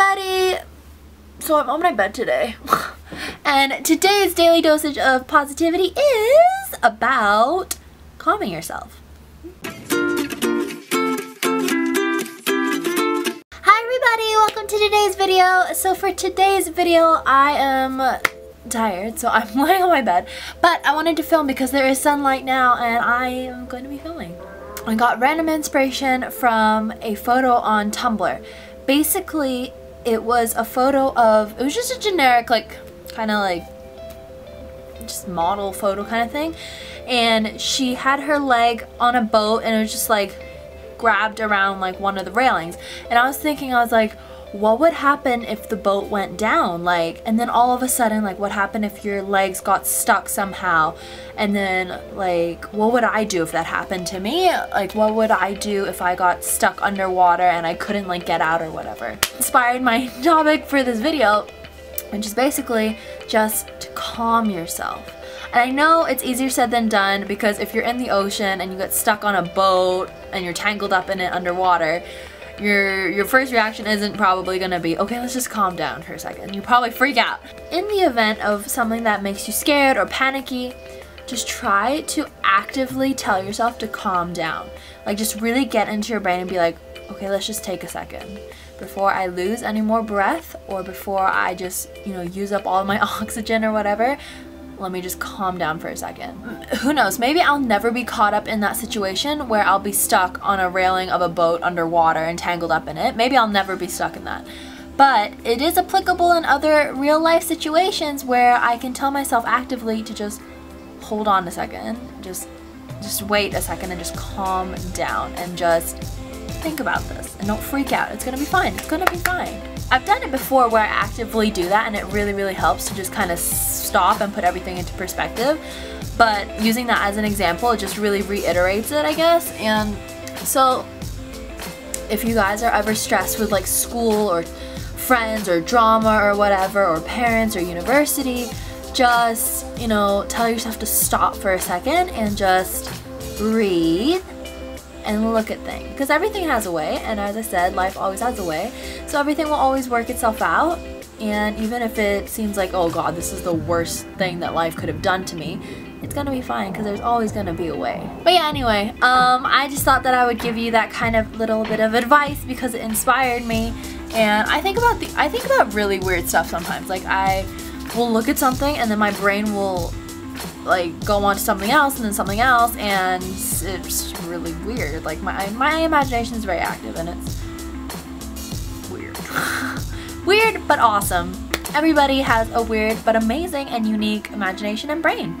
everybody! So I'm on my bed today. and today's daily dosage of positivity is about calming yourself. Hi everybody, welcome to today's video. So for today's video, I am tired, so I'm laying on my bed. But I wanted to film because there is sunlight now and I am going to be filming. I got random inspiration from a photo on Tumblr. Basically, it was a photo of, it was just a generic, like, kind of like, just model photo kind of thing. And she had her leg on a boat and it was just like grabbed around like one of the railings. And I was thinking, I was like, what would happen if the boat went down? Like and then all of a sudden like what happened if your legs got stuck somehow? And then like what would I do if that happened to me? Like what would I do if I got stuck underwater and I couldn't like get out or whatever? Inspired my topic for this video which is basically just to calm yourself. And I know it's easier said than done because if you're in the ocean and you get stuck on a boat and you're tangled up in it underwater your your first reaction isn't probably gonna be, okay, let's just calm down for a second. You probably freak out. In the event of something that makes you scared or panicky, just try to actively tell yourself to calm down. Like just really get into your brain and be like, okay, let's just take a second before I lose any more breath or before I just, you know, use up all my oxygen or whatever let me just calm down for a second. Who knows, maybe I'll never be caught up in that situation where I'll be stuck on a railing of a boat underwater and tangled up in it. Maybe I'll never be stuck in that. But it is applicable in other real life situations where I can tell myself actively to just hold on a second, just just wait a second and just calm down and just think about this and don't freak out. It's gonna be fine. It's gonna be fine. I've done it before where I actively do that and it really, really helps to just kind of stop and put everything into perspective. But using that as an example, it just really reiterates it, I guess. And so if you guys are ever stressed with like school or friends or drama or whatever, or parents or university, just, you know, tell yourself to stop for a second and just breathe and look at things. Because everything has a way, and as I said, life always has a way. So everything will always work itself out. And even if it seems like, oh god, this is the worst thing that life could have done to me, it's gonna be fine because there's always gonna be a way. But yeah, anyway, um, I just thought that I would give you that kind of little bit of advice because it inspired me. And I think about the, I think about really weird stuff sometimes. Like I will look at something and then my brain will like go on to something else and then something else and it's really weird. Like my my imagination is very active and it's weird. Weird but awesome. Everybody has a weird but amazing and unique imagination and brain.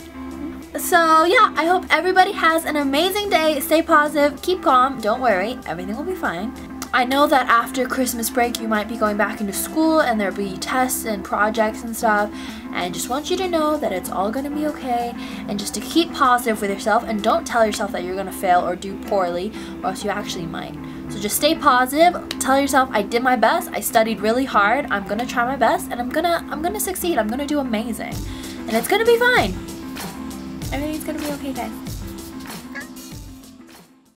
So yeah I hope everybody has an amazing day. Stay positive. Keep calm. Don't worry. Everything will be fine I know that after Christmas break you might be going back into school and there'll be tests and projects and stuff and just want you to know that it's all going to be okay and just to keep positive with yourself and don't tell yourself that you're going to fail or do poorly or else you actually might. So just stay positive, tell yourself I did my best, I studied really hard, I'm going to try my best and I'm going to I'm going to succeed. I'm going to do amazing. And it's going to be fine. Everything's going to be okay, guys.